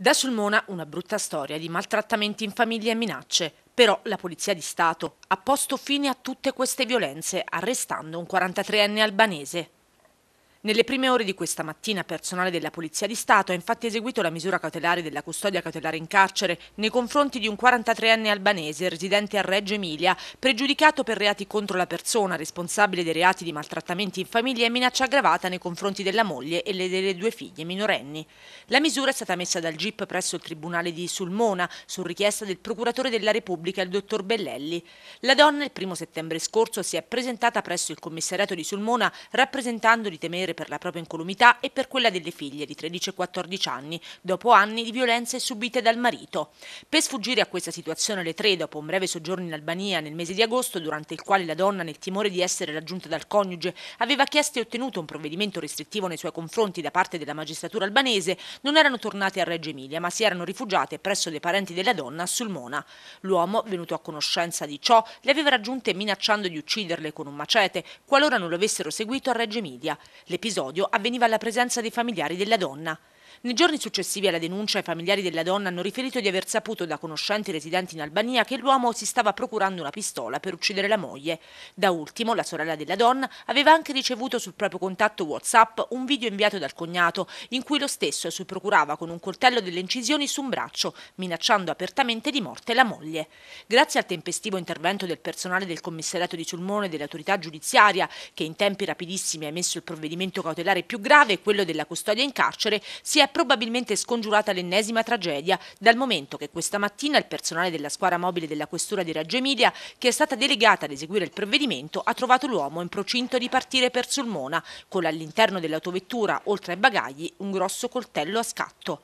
Da Sulmona una brutta storia di maltrattamenti in famiglia e minacce. Però la Polizia di Stato ha posto fine a tutte queste violenze, arrestando un 43enne albanese. Nelle prime ore di questa mattina personale della Polizia di Stato ha infatti eseguito la misura cautelare della custodia cautelare in carcere nei confronti di un 43enne albanese residente a Reggio Emilia, pregiudicato per reati contro la persona, responsabile dei reati di maltrattamenti in famiglia e minaccia aggravata nei confronti della moglie e delle due figlie minorenni. La misura è stata messa dal GIP presso il Tribunale di Sulmona su richiesta del procuratore della Repubblica, il dottor Bellelli. La donna il primo settembre scorso si è presentata presso il commissariato di Sulmona rappresentando di temere per la propria incolumità e per quella delle figlie di 13 e 14 anni, dopo anni di violenze subite dal marito. Per sfuggire a questa situazione le tre, dopo un breve soggiorno in Albania nel mese di agosto, durante il quale la donna, nel timore di essere raggiunta dal coniuge, aveva chiesto e ottenuto un provvedimento restrittivo nei suoi confronti da parte della magistratura albanese, non erano tornate a Reggio Emilia, ma si erano rifugiate presso dei parenti della donna a Sulmona. L'uomo, venuto a conoscenza di ciò, le aveva raggiunte minacciando di ucciderle con un macete qualora non lo avessero seguito a Reggio Emilia. L'episodio avveniva alla presenza dei familiari della donna. Nei giorni successivi alla denuncia, i familiari della donna hanno riferito di aver saputo da conoscenti residenti in Albania che l'uomo si stava procurando una pistola per uccidere la moglie. Da ultimo, la sorella della donna aveva anche ricevuto sul proprio contatto WhatsApp un video inviato dal cognato in cui lo stesso si procurava con un coltello delle incisioni su un braccio, minacciando apertamente di morte la moglie. Grazie al tempestivo intervento del personale del commissariato di Sulmone e dell'autorità giudiziaria, che in tempi rapidissimi ha emesso il provvedimento cautelare più grave, quello della custodia in carcere, si è probabilmente scongiurata l'ennesima tragedia, dal momento che questa mattina il personale della squadra mobile della questura di Reggio Emilia, che è stata delegata ad eseguire il provvedimento, ha trovato l'uomo in procinto di partire per Sulmona, con all'interno dell'autovettura, oltre ai bagagli, un grosso coltello a scatto.